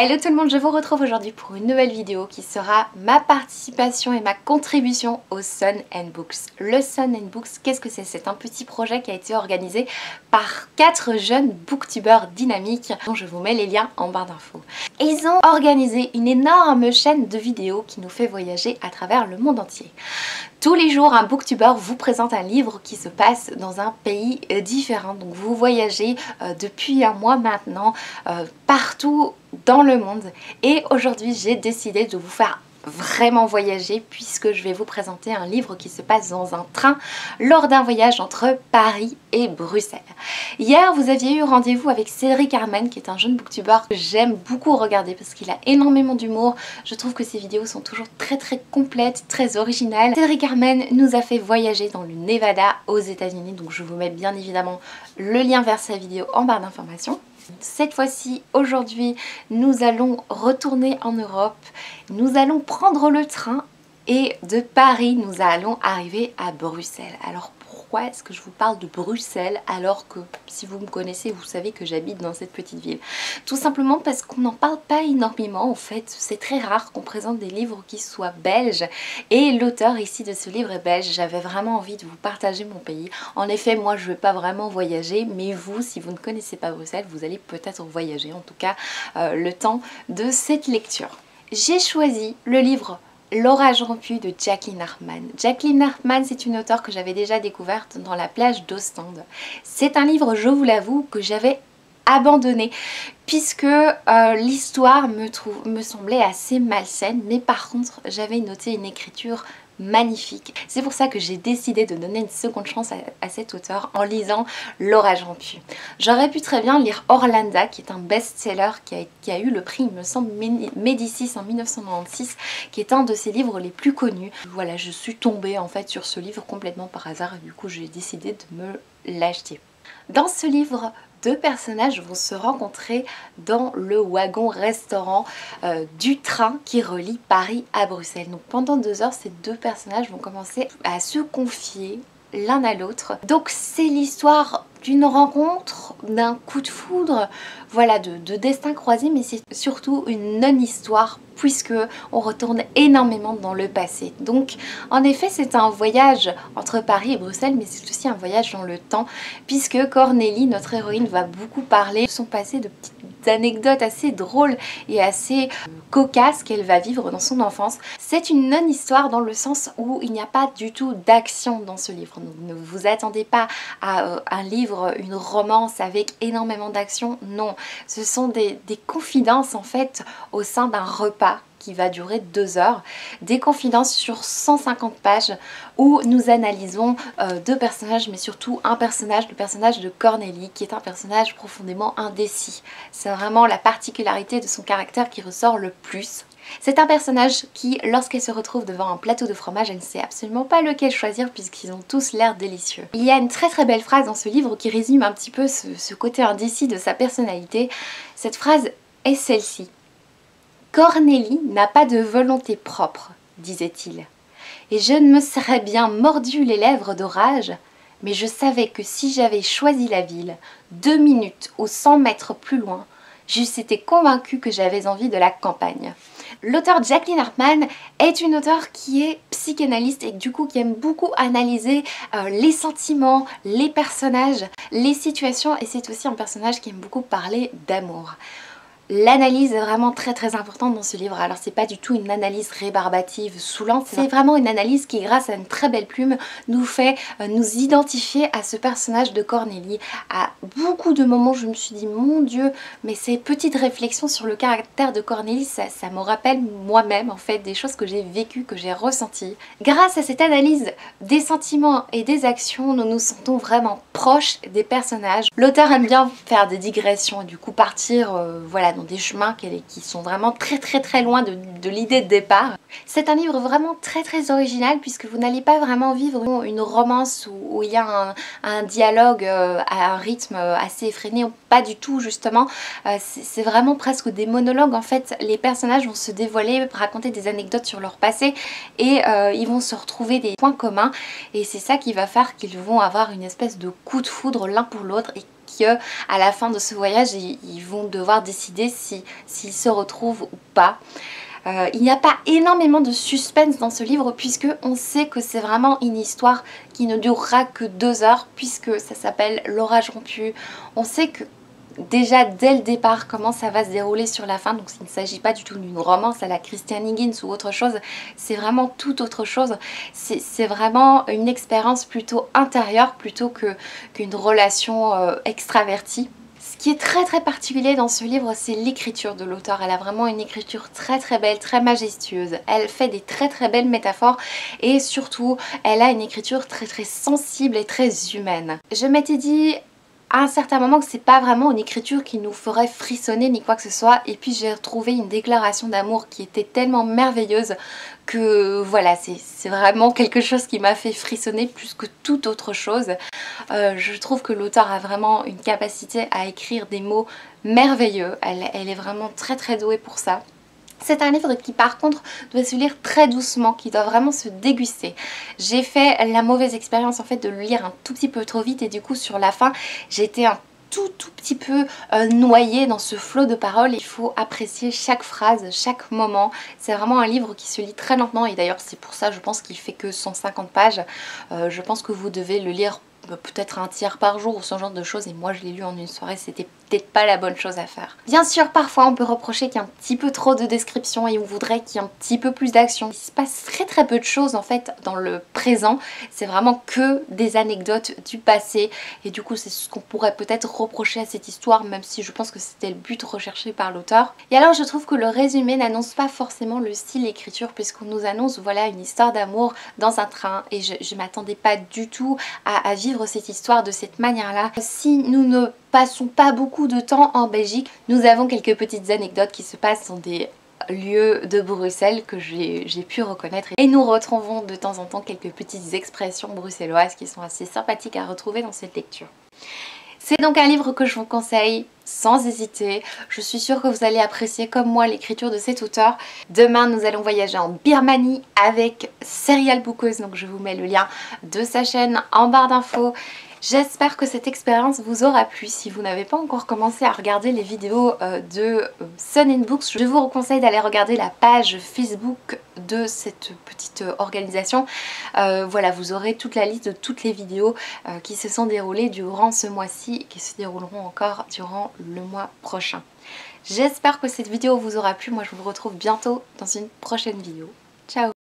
Hello tout le monde, je vous retrouve aujourd'hui pour une nouvelle vidéo qui sera ma participation et ma contribution au Sun and Books. Le Sun and Books, qu'est-ce que c'est? C'est un petit projet qui a été organisé par quatre jeunes booktubeurs dynamiques dont je vous mets les liens en barre d'infos. Ils ont organisé une énorme chaîne de vidéos qui nous fait voyager à travers le monde entier. Tous les jours, un booktuber vous présente un livre qui se passe dans un pays euh, différent. Donc vous voyagez euh, depuis un mois maintenant euh, partout dans le monde. Et aujourd'hui, j'ai décidé de vous faire vraiment voyager puisque je vais vous présenter un livre qui se passe dans un train lors d'un voyage entre Paris et Bruxelles. Hier, vous aviez eu rendez-vous avec Cédric Armen qui est un jeune booktuber que j'aime beaucoup regarder parce qu'il a énormément d'humour. Je trouve que ses vidéos sont toujours très très complètes, très originales. Cédric Armen nous a fait voyager dans le Nevada aux états unis donc je vous mets bien évidemment le lien vers sa vidéo en barre d'informations. Cette fois-ci, aujourd'hui, nous allons retourner en Europe. Nous allons prendre le train et de Paris, nous allons arriver à Bruxelles. Pourquoi est-ce que je vous parle de Bruxelles alors que si vous me connaissez vous savez que j'habite dans cette petite ville? Tout simplement parce qu'on n'en parle pas énormément en fait, c'est très rare qu'on présente des livres qui soient belges. Et l'auteur ici de ce livre est belge, j'avais vraiment envie de vous partager mon pays. En effet moi je ne vais pas vraiment voyager mais vous si vous ne connaissez pas Bruxelles vous allez peut-être voyager. En tout cas euh, le temps de cette lecture. J'ai choisi le livre L'orage rompu de Jacqueline Hartmann. Jacqueline Hartmann, c'est une auteure que j'avais déjà découverte dans La plage d'Ostende. C'est un livre, je vous l'avoue, que j'avais abandonné puisque euh, l'histoire me semblait assez malsaine mais par contre j'avais noté une écriture magnifique. C'est pour ça que j'ai décidé de donner une seconde chance à, cet auteur en lisant L'orage rompu. J'aurais pu très bien lire Orlanda qui est un best-seller qui a, qui a, eu le prix, il me semble, Médicis en 1996 qui est un de ses livres les plus connus. Voilà, je suis tombée en fait sur ce livre complètement par hasard et du coup j'ai décidé de me l'acheter. Dans ce livre, deux personnages vont se rencontrer dans le wagon-restaurant euh, du train qui relie Paris à Bruxelles. Donc pendant deux heures, ces deux personnages vont commencer à se confier l'un à l'autre. Donc c'est l'histoire d'une rencontre, d'un coup de foudre, voilà, de, de destin croisé, mais c'est surtout une non-histoire puisque on retourne énormément dans le passé. Donc en effet c'est un voyage entre Paris et Bruxelles mais c'est aussi un voyage dans le temps puisque Cornélie, notre héroïne, va beaucoup parler de son passé, de petites anecdotes assez drôles et assez euh, cocasses qu'elle va vivre dans son enfance. C'est une non-histoire dans le sens où il n'y a pas du tout d'action dans ce livre. Donc ne vous attendez pas à euh, un livre, une romance avec énormément d'action. Non, ce sont des, des confidences en fait au sein d'un repas qui va durer deux heures, des confidences sur 150 pages où nous analysons euh, deux personnages mais surtout un personnage, le personnage de Cornélie qui est un personnage profondément indécis. C'est vraiment la particularité de son caractère qui ressort le plus. C'est un personnage qui, lorsqu'elle se retrouve devant un plateau de fromage, elle ne sait absolument pas lequel choisir puisqu'ils ont tous l'air délicieux. Il y a une très très belle phrase dans ce livre qui résume un petit peu ce, côté indécis de sa personnalité. Cette phrase est celle-ci. Cornélie n'a pas de volonté propre, disait-il, et je ne me serais bien mordu les lèvres d'orage, mais je savais que si j'avais choisi la ville, deux minutes ou cent mètres plus loin, j'eusse été convaincue que j'avais envie de la campagne. L'auteur Jacqueline Hartman est une auteure qui est psychanalyste et du coup qui aime beaucoup analyser euh, les sentiments, les personnages, les situations et c'est aussi un personnage qui aime beaucoup parler d'amour. L'analyse est vraiment très très importante dans ce livre. Alors c'est pas du tout une analyse rébarbative, saoulante, c'est vraiment une analyse qui grâce à une très belle plume nous fait euh, nous identifier à ce personnage de Cornélie. À beaucoup de moments je me suis dit mon dieu mais ces petites réflexions sur le caractère de Cornélie ça, ça me rappelle moi-même en fait des choses que j'ai vécues, que j'ai ressenties. Grâce à cette analyse des sentiments et des actions nous nous sentons vraiment proches des personnages. L'auteur aime bien faire des digressions et du coup partir euh, voilà des chemins qui sont vraiment très très très loin de, l'idée de départ. C'est un livre vraiment très très original puisque vous n'allez pas vraiment vivre une romance où, il y a un, dialogue euh, à un rythme assez effréné, pas du tout justement. Euh, c'est vraiment presque des monologues en fait. Les personnages vont se dévoiler, raconter des anecdotes sur leur passé et euh, ils vont se retrouver des points communs et c'est ça qui va faire qu'ils vont avoir une espèce de coup de foudre l'un pour l'autre et qu'à la fin de ce voyage, ils, vont devoir décider s'ils se retrouvent ou pas. Euh, il n'y a pas énormément de suspense dans ce livre puisque on sait que c'est vraiment une histoire qui ne durera que deux heures puisque ça s'appelle L'orage rompu. On sait que déjà dès le départ comment ça va se dérouler sur la fin. Donc il ne s'agit pas du tout d'une romance à la Christian Higgins ou autre chose. C'est vraiment tout autre chose. C'est vraiment une expérience plutôt intérieure plutôt qu'une relation euh, extravertie. Ce qui est très très particulier dans ce livre, c'est l'écriture de l'auteur. Elle a vraiment une écriture très très belle, très majestueuse. Elle fait des très très belles métaphores et surtout, elle a une écriture très très sensible et très humaine. Je m'étais dit à un certain moment que c'est pas vraiment une écriture qui nous ferait frissonner ni quoi que ce soit. Et puis j'ai retrouvé une déclaration d'amour qui était tellement merveilleuse que voilà c'est vraiment quelque chose qui m'a fait frissonner plus que toute autre chose. Euh, je trouve que l'auteur a vraiment une capacité à écrire des mots merveilleux. Elle, elle est vraiment très très douée pour ça c'est un livre qui par contre doit se lire très doucement, qui doit vraiment se déguster. J'ai fait la mauvaise expérience en fait de le lire un tout petit peu trop vite et du coup sur la fin j'ai été un tout tout petit peu euh, noyée dans ce flot de paroles. Il faut apprécier chaque phrase, chaque moment. C'est vraiment un livre qui se lit très lentement et d'ailleurs c'est pour ça je pense qu'il fait que 150 pages. Euh, je pense que vous devez le lire euh, peut-être un tiers par jour ou ce genre de choses et moi je l'ai lu en une soirée c'était peut-être pas la bonne chose à faire. Bien sûr parfois on peut reprocher qu'il y a un petit peu trop de description et on voudrait qu'il y ait un petit peu plus d'action. Il se passe très très peu de choses en fait dans le présent, c'est vraiment que des anecdotes du passé et du coup c'est ce qu'on pourrait peut-être reprocher à cette histoire même si je pense que c'était le but recherché par l'auteur. Et alors je trouve que le résumé n'annonce pas forcément le style écriture puisqu'on nous annonce voilà une histoire d'amour dans un train et je, je m'attendais pas du tout à, à vivre cette histoire de cette manière-là. Si nous ne passons pas beaucoup de temps en Belgique, nous avons quelques petites anecdotes qui se passent dans des lieux de Bruxelles que j'ai pu reconnaître et nous retrouvons de temps en temps quelques petites expressions bruxelloises qui sont assez sympathiques à retrouver dans cette lecture. C'est donc un livre que je vous conseille sans hésiter. Je suis sûre que vous allez apprécier comme moi l'écriture de cet auteur. Demain, nous allons voyager en Birmanie avec Serial Bookeuse. Donc je vous mets le lien de sa chaîne en barre d'infos. J'espère que cette expérience vous aura plu. Si vous n'avez pas encore commencé à regarder les vidéos euh, de euh, Sun in Books, je vous conseille d'aller regarder la page Facebook de cette petite euh, organisation. voilà, vous aurez toute la liste de toutes les vidéos qui se sont déroulées durant ce mois-ci et qui se dérouleront encore durant le mois prochain. J'espère que cette vidéo vous aura plu. Moi, je vous retrouve bientôt dans une prochaine vidéo. Ciao